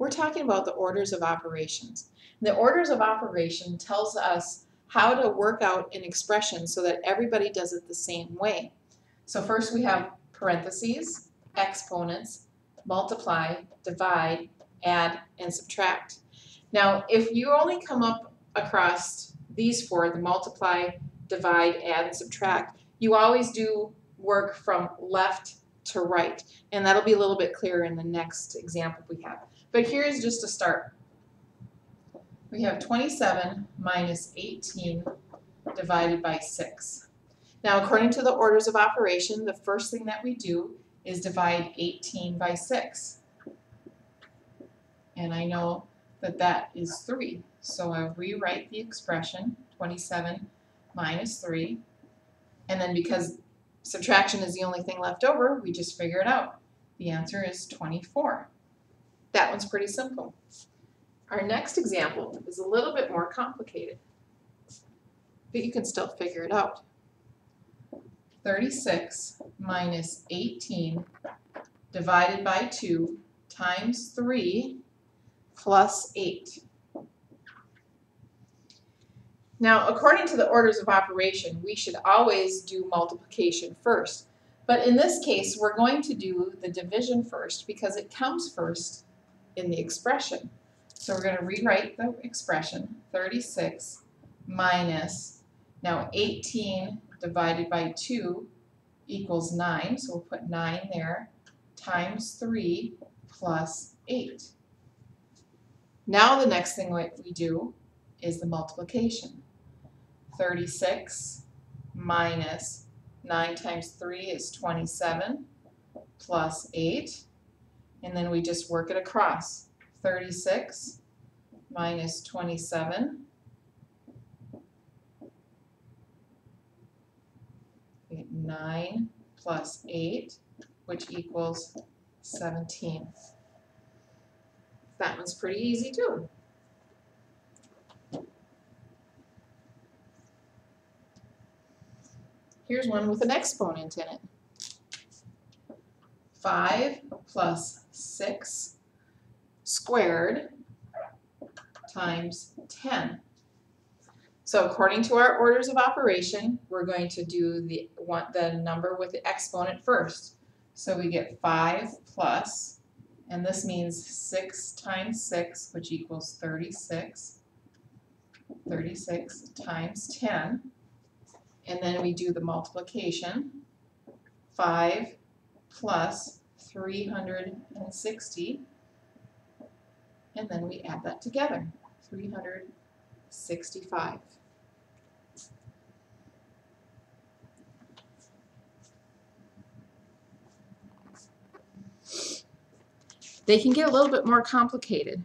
We're talking about the orders of operations. The orders of operation tells us how to work out an expression so that everybody does it the same way. So first we have parentheses, exponents, multiply, divide, add, and subtract. Now, if you only come up across these four, the multiply, divide, add, and subtract, you always do work from left to right. And that'll be a little bit clearer in the next example we have. But here's just a start. We have 27 minus 18 divided by 6. Now, according to the orders of operation, the first thing that we do is divide 18 by 6. And I know that that is 3. So I rewrite the expression 27 minus 3. And then because subtraction is the only thing left over, we just figure it out. The answer is 24. That one's pretty simple. Our next example is a little bit more complicated, but you can still figure it out. 36 minus 18 divided by 2 times 3 plus 8. Now, according to the orders of operation, we should always do multiplication first. But in this case, we're going to do the division first because it comes first in the expression. So we're going to rewrite the expression, 36 minus, now 18 divided by 2 equals 9, so we'll put 9 there, times 3 plus 8. Now the next thing we do is the multiplication. 36 minus 9 times 3 is 27 plus 8. And then we just work it across. 36 minus 27 9 plus 8, which equals 17. That one's pretty easy too. Here's one with an exponent in it. 5 plus 6 squared times 10. So according to our orders of operation, we're going to do the, one, the number with the exponent first. So we get 5 plus, and this means 6 times 6, which equals 36. 36 times 10 and then we do the multiplication. 5 plus 360, and then we add that together, 365. They can get a little bit more complicated,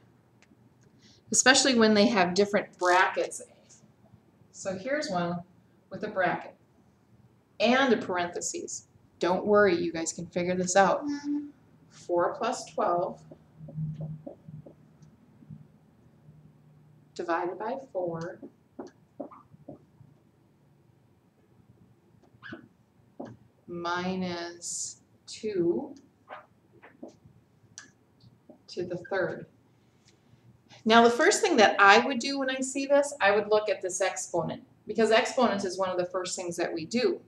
especially when they have different brackets. So here's one with a bracket and a parentheses. Don't worry, you guys can figure this out. 4 plus 12 divided by 4 minus 2 to the third. Now the first thing that I would do when I see this, I would look at this exponent because exponents is one of the first things that we do.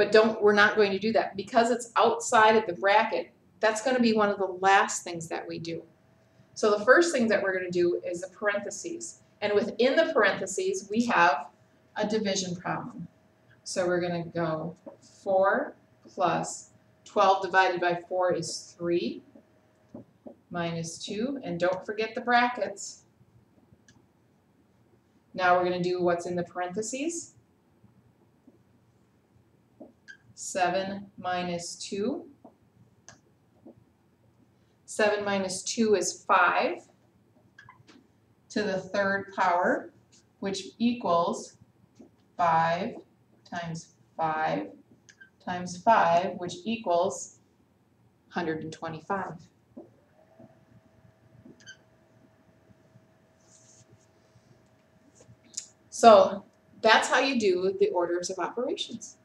But don't we're not going to do that because it's outside of the bracket. That's going to be one of the last things that we do. So the first thing that we're going to do is the parentheses. And within the parentheses, we have a division problem. So we're going to go 4 plus 12 divided by 4 is 3 minus 2. And don't forget the brackets. Now we're going to do what's in the parentheses. 7 minus 2. 7 minus 2 is 5 to the third power, which equals 5 times 5 times 5, which equals 125. So that's how you do the orders of operations.